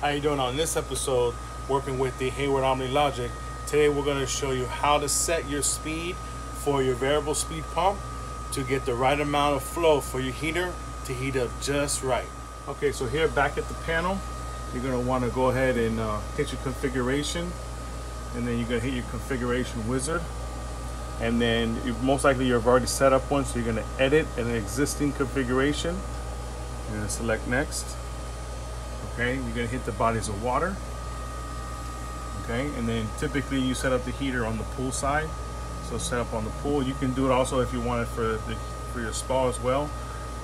How you doing on this episode working with the Hayward OmniLogic? Today we're going to show you how to set your speed for your variable speed pump to get the right amount of flow for your heater to heat up just right. Okay, so here back at the panel, you're going to want to go ahead and uh, hit your configuration and then you're going to hit your configuration wizard and then most likely you've already set up one so you're going to edit an existing configuration you're going to select next okay? You're going to hit the bodies of water okay? And then typically you set up the heater on the pool side. So set up on the pool. You can do it also if you want it for the for your spa as well.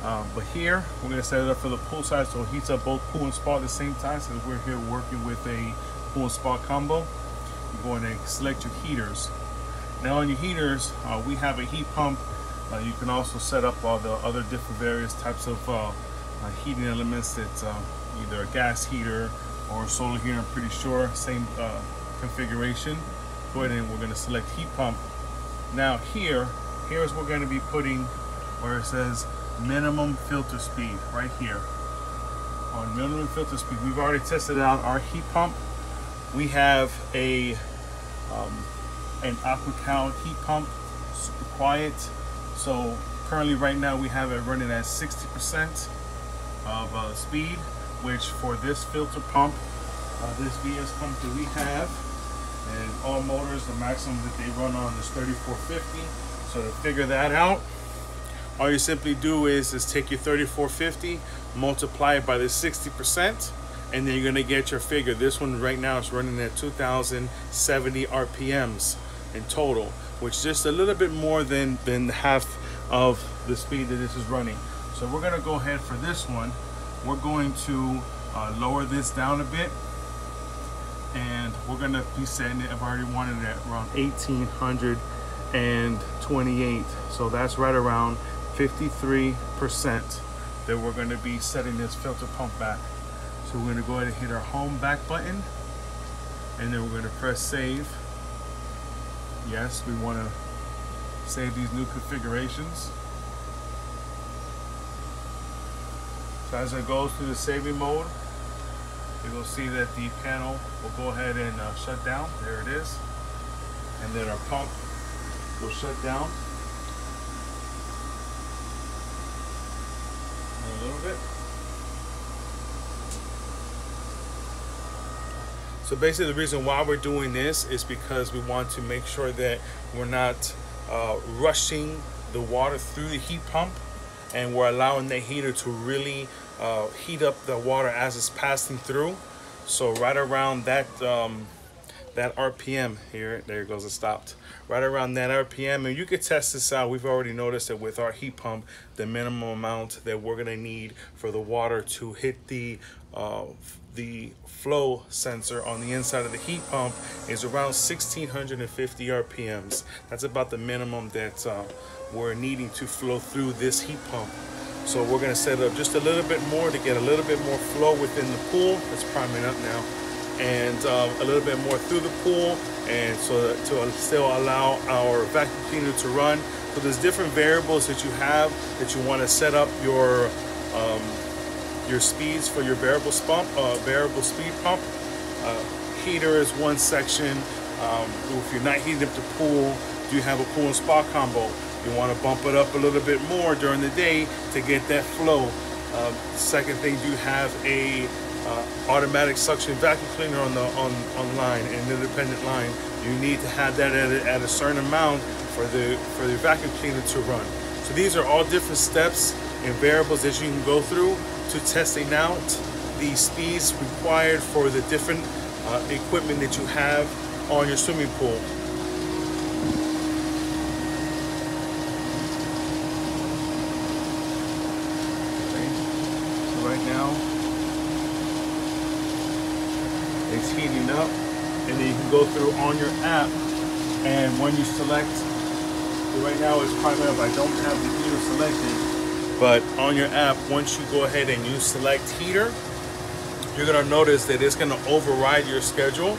Um, but here we're going to set it up for the pool side so it heats up both pool and spa at the same time since we're here working with a pool and spa combo. You're going to select your heaters. Now on your heaters uh, we have a heat pump. Uh, you can also set up all the other different various types of uh, uh heating elements that uh, either a gas heater or a solar heater I'm pretty sure. Same uh, configuration. Go ahead and we're going to select heat pump. Now here here's we're going to be putting where it says minimum filter speed right here. On minimum filter speed we've already tested out our heat pump. We have a um, an AquaCal heat pump super quiet. So currently right now we have it running at 60% of uh, speed which for this filter pump uh, this VS pump that we have and all motors the maximum that they run on is 3450 so to figure that out all you simply do is is take your 3450 multiply it by the 60 percent and then you're going to get your figure. This one right now is running at 2070 rpms in total which is just a little bit more than than half of the speed that this is running so we're to go ahead for this one we're going to uh, lower this down a bit and we're to be setting it i've already wanted it at around 1828 so that's right around 53% that we're to be setting this filter pump back. So we're to go ahead and hit our home back button and then we're to press save. Yes, we want to save these new configurations. So as it goes through the saving mode, you will see that the panel will go ahead and uh, shut down. There it is. And then our pump will shut down. a little bit. So basically the reason why we're doing this is because we want to make sure that we're not uh, rushing the water through the heat pump and we're allowing the heater to really uh, heat up the water as it's passing through. So right around that um, that RPM here, there it goes, it stopped. Right around that RPM, and you could test this out. We've already noticed that with our heat pump, the minimum amount that we're gonna need for the water to hit the uh, the flow sensor on the inside of the heat pump is around 1650 RPMs. That's about the minimum that uh, we're needing to flow through this heat pump. So we're gonna set up just a little bit more to get a little bit more flow within the pool. It's priming up now and um, a little bit more through the pool and so that, to still allow our vacuum cleaner to run. So there's different variables that you have that you want to set up your um, your speeds for your variable pump, uh, variable speed pump. Uh, heater is one section. Um, if you're not heating up the pool, do you have a pool and spa combo? You want to bump it up a little bit more during the day to get that flow. Uh, second thing, you have a uh, automatic suction vacuum cleaner on the on, on line, an independent line, you need to have that at a, at a certain amount for the for the vacuum cleaner to run. So these are all different steps and variables that you can go through to testing out the speeds required for the different uh, equipment that you have on your swimming pool. Right now. It's heating up and then you can go through on your app and when you select right now it's primary I don't have the heater selected but on your app once you go ahead and you select heater you're gonna notice that it's gonna override your schedule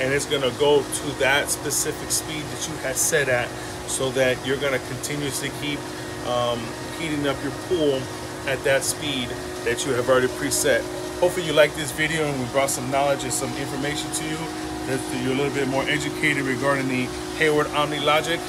and it's gonna go to that specific speed that you had set at so that you're gonna continuously keep um, heating up your pool at that speed that you have already preset. Hopefully you like this video and we brought some knowledge and some information to you that you're a little bit more educated regarding the Hayward OmniLogic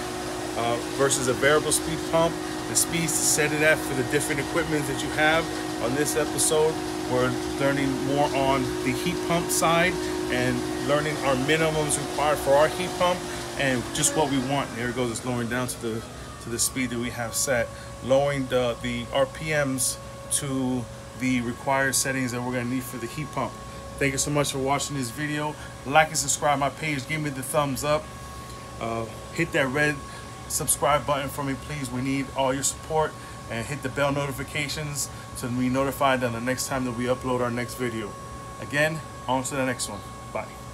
uh, versus a variable speed pump, the speeds to set it at for the different equipment that you have. On this episode, we're learning more on the heat pump side and learning our minimums required for our heat pump and just what we want. There it goes, it's lowering down to the to the speed that we have set, lowering the, the RPMs to the required settings that we're gonna need for the heat pump. Thank you so much for watching this video. Like and subscribe my page, give me the thumbs up. Uh, hit that red subscribe button for me, please. We need all your support and hit the bell notifications to be notified on the next time that we upload our next video. Again, on to the next one. Bye.